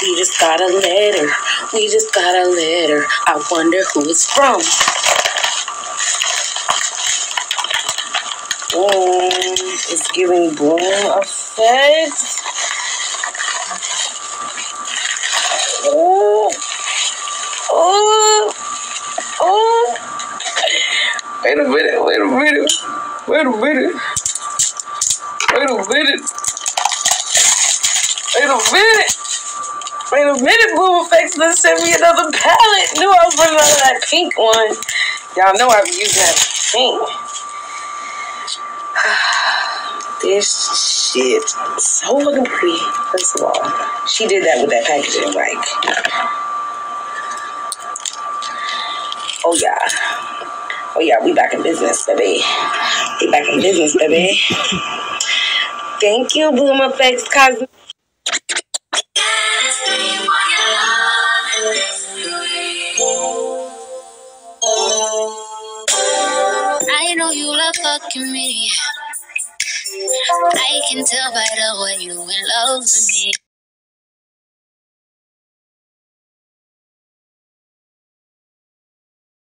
We just got a letter. We just got a letter. I wonder who it's from. Um, it's giving bloom effect. Oh, oh, oh. Wait a minute, wait a minute, wait a minute, wait a minute, wait a minute. Wait a minute, Bloom Effects done sent me another palette. Knew I was running out of that pink one. Y'all know I've used that pink. This shit so fucking pretty. First of all, she did that with that packaging, like. Oh yeah. Oh yeah, we back in business, baby. We back in business, baby. Thank you, Bloom Effects Cosmetics. I know you love fucking me. I can tell by the way you in love with me.